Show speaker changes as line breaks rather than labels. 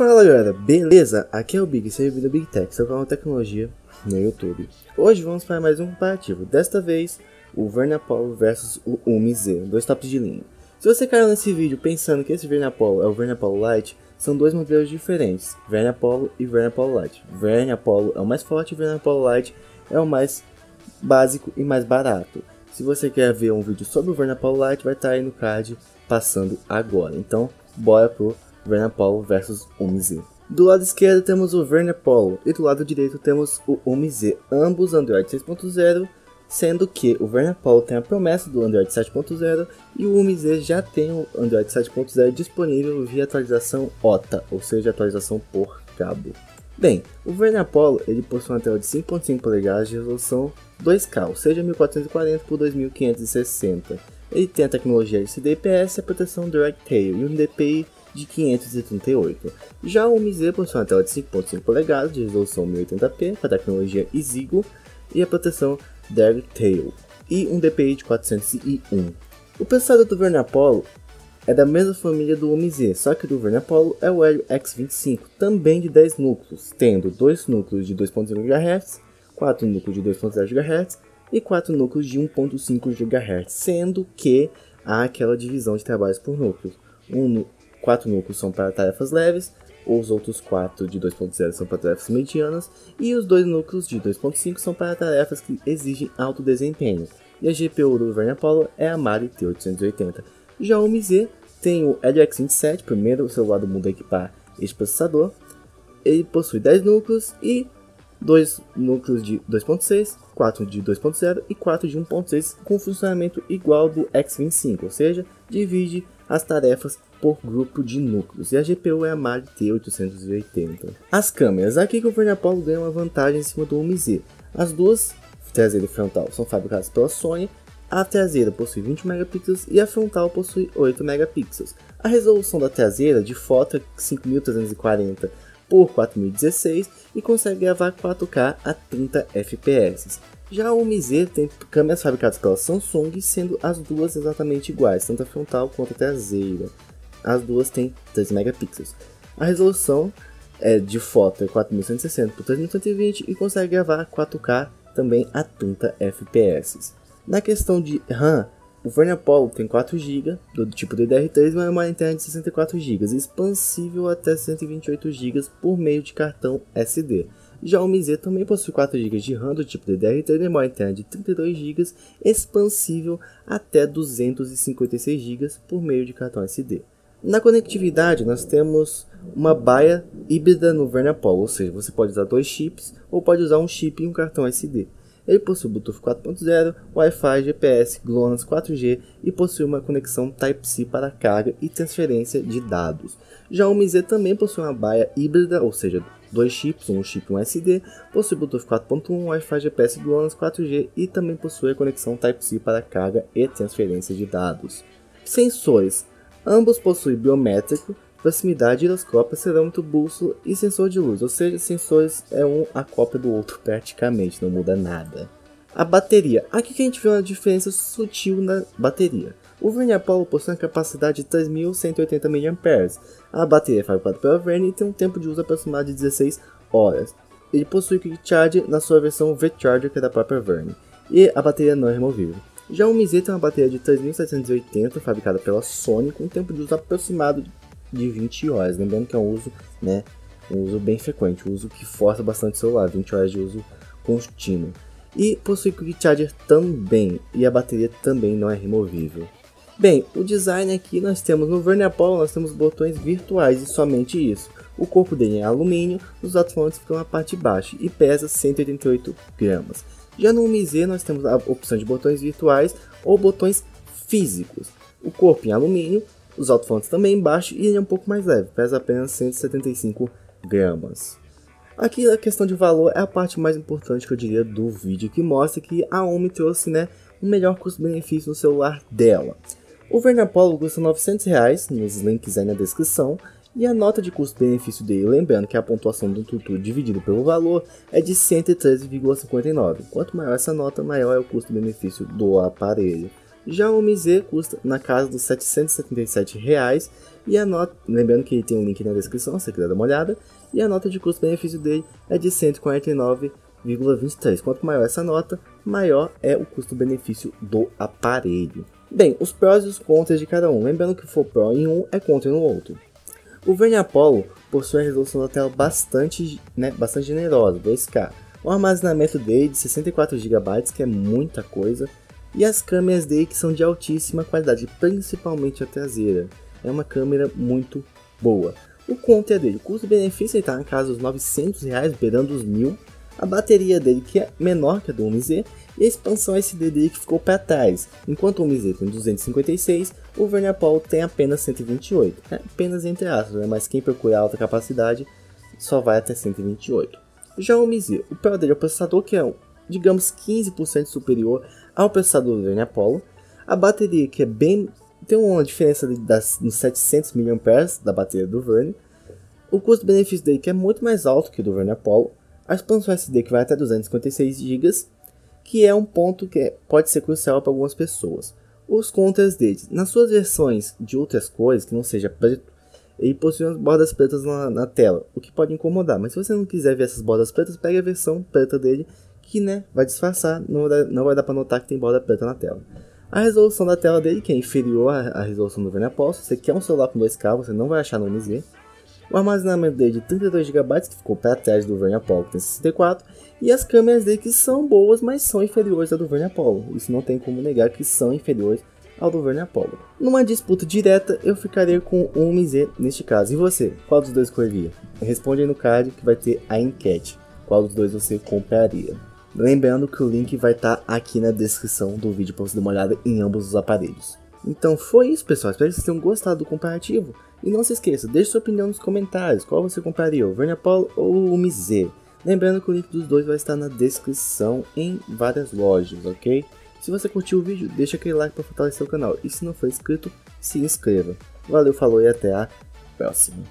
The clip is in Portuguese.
Fala galera, beleza? Aqui é o Big, servidor do Big Tech, seu canal de tecnologia no YouTube. Hoje vamos para mais um comparativo, desta vez o Verne Apollo versus o Umi Z, dois tops de linha. Se você caiu nesse vídeo pensando que esse Verne Apollo é o Verne Apollo Lite, são dois modelos diferentes, Verne Apollo e Verne Apollo Lite. Verne Apollo é o mais forte e Verne Apollo Lite é o mais básico e mais barato. Se você quer ver um vídeo sobre o Verne Apollo Lite, vai estar aí no card passando agora. Então, bora pro Verne Apollo versus UMZ. Do lado esquerdo temos o Verne Apollo e do lado direito temos o UMZ, ambos Android 6.0, sendo que o Verne Apollo tem a promessa do Android 7.0 e o UMZ já tem o Android 7.0 disponível via atualização OTA, ou seja, atualização por cabo. Bem, o Verne Apollo ele possui uma tela de 5.5 polegadas de resolução 2K, ou seja, 1440 por 2560. Ele tem a tecnologia LCD IPS e a proteção Direct Tail e um DPI de 538. Já o MZ possui uma tela de 5.5 polegadas de resolução 1080p com a tecnologia Exigo e a proteção Direct Tail e um DPI de 401. O processador do Verne Apollo é da mesma família do UMZ, só que do Verne Apollo é o Helio X25, também de 10 núcleos, tendo 2 núcleos de 2.0 GHz, 4 núcleos de 2.0 GHz e 4 núcleos de 1.5 GHz, sendo que há aquela divisão de trabalhos por núcleos. Um, 4 núcleos são para tarefas leves, os outros 4 de 2.0 são para tarefas medianas e os dois núcleos de 2.5 são para tarefas que exigem alto desempenho. E a GPU do Verne Apollo é a Mali T880. Já o MZ tem o Helio X27, primeiro celular do mundo a equipar este processador. Ele possui 10 núcleos e 2 núcleos de 2.6, 4 de 2.0 e 4 de 1.6 com funcionamento igual do X25, ou seja, divide as tarefas por grupo de núcleos, e a GPU é a Mali T880. As câmeras, aqui que o Apollo ganha uma vantagem em cima do UMZ. As duas, traseira e frontal, são fabricadas pela Sony, a traseira possui 20 megapixels e a frontal possui 8 megapixels. A resolução da traseira de foto é 5340 por 4016 e consegue gravar 4K a 30 fps. Já o MZ tem câmeras fabricadas pela Samsung, sendo as duas exatamente iguais, tanto a frontal quanto a traseira. As duas têm 3 megapixels. A resolução é de foto é 4160 por 3120 e consegue gravar 4K também a 30 fps. Na questão de RAM, o Verne Apollo tem 4 GB do tipo DDR3 e uma memória interna de 64 GB, expansível até 128 GB por meio de cartão SD. Já o MZ também possui 4 GB de RAM do tipo DDR3 e memória interna de 32 GB, expansível até 256 GB por meio de cartão SD. Na conectividade, nós temos uma baia híbrida no Verne Apollo, ou seja, você pode usar dois chips ou pode usar um chip e um cartão SD. Ele possui Bluetooth 4.0, Wi-Fi, GPS, GLONASS 4G e possui uma conexão Type-C para carga e transferência de dados. Já o MZ também possui uma baia híbrida, ou seja, dois chips, um chip e um SD, possui Bluetooth 4.1, Wi-Fi, GPS, GLONASS 4G e também possui a conexão Type-C para carga e transferência de dados. Sensores Ambos possuem biométrico, proximidade, giroscópio, acelômetro, bússola e sensor de luz, ou seja, sensores é um a cópia do outro praticamente, não muda nada. A bateria. Aqui que a gente vê uma diferença sutil na bateria. O Verne Apollo possui uma capacidade de 3.180 mAh. A bateria é fabricada pela Verne e tem um tempo de uso aproximado de 16 horas. Ele possui Quick Charge na sua versão V-Charger, que é da própria Verne. E a bateria não é removível. Já o MZ tem uma bateria de 3780 fabricada pela Sony com um tempo de uso aproximado de 20 horas, lembrando que é um uso, né, um uso bem frequente, um uso que força bastante o celular, 20 horas de uso contínuo. E possui Quick Charger também, e a bateria também não é removível. Bem, o design aqui nós temos no Verne Apollo, nós temos botões virtuais e somente isso. O corpo dele é alumínio, os alto-falantes ficam na parte de baixo e pesa 188 gramas. Já no MZ nós temos a opção de botões virtuais ou botões físicos. O corpo em alumínio, os alto-falantes também embaixo e ele é um pouco mais leve, pesa apenas 175 gramas. Aqui a questão de valor é a parte mais importante que eu diria do vídeo, que mostra que a OMI trouxe né, um melhor custo-benefício no celular dela. O Verne Apollo custa 900 reais, nos links aí na descrição, e a nota de custo-benefício dele, lembrando que a pontuação do tutu dividido pelo valor é de 113,59. Quanto maior essa nota, maior é o custo-benefício do aparelho. Já o Umi Z custa na casa dos 777 reais e a nota, lembrando que tem um link na descrição, se você quiser dar uma olhada, e a nota de custo-benefício dele é de 149,23. Quanto maior essa nota, maior é o custo-benefício do aparelho. Bem, os prós e os contras de cada um. Lembrando que for pró em um, é contra no outro. O Verne Apollo possui a resolução da tela bastante, né, bastante generosa, 2K. O armazenamento dele de 64 GB, que é muita coisa, e as câmeras dele que são de altíssima qualidade, principalmente a traseira. É uma câmera muito boa. O contra dele, o custo-benefício está na casa dos 900 reais, beirando os mil. A bateria dele que é menor que a do MZ e a expansão SD dele que ficou para trás. Enquanto o MZ tem 256, o Vernier Paul tem apenas 128. É apenas entre aspas, né? mas quem procura alta capacidade só vai até 128. Já o MZ, o pior dele é o processador que é, digamos, 15% superior ao processador do Vernier Apollo. A bateria que é bem tem uma diferença das, nos 700 mAh da bateria do Verne. O custo-benefício dele que é muito mais alto que o do Verne Apollo. A expansão SD que vai até 256 GB que é um ponto que pode ser crucial para algumas pessoas. Os contras deles, nas suas versões de outras cores, que não seja preto, ele possui umas bordas pretas na, na, tela, o que pode incomodar. Mas se você não quiser ver essas bordas pretas, pegue a versão preta dele, que né, vai disfarçar, não não vai dar para notar que tem borda preta na tela. A resolução da tela dele, que é inferior à, à resolução do Venapol, se você quer um celular com 2K, você não vai achar no MZ. O armazenamento dele de 32 GB, que ficou para trás do Verne Apollo, que tem 64, e as câmeras dele que são boas, mas são inferiores à do Verne Apollo. Isso não tem como negar que são inferiores ao do Verne Apollo. Numa disputa direta, eu ficaria com o MZ neste caso. E você? Qual dos dois escolheria? Responde aí no card que vai ter a enquete. Qual dos dois você compraria? Lembrando que o link vai estar tá aqui na descrição do vídeo para você dar uma olhada em ambos os aparelhos. Então foi isso pessoal, espero que vocês tenham gostado do comparativo. E não se esqueça, deixe sua opinião nos comentários, qual você compraria, o Verne Apollo ou o MZ. Lembrando que o link dos dois vai estar na descrição em várias lojas, ok? Se você curtiu o vídeo, deixa aquele like para fortalecer o canal. E se não for inscrito, se inscreva. Valeu, falou e até a próxima.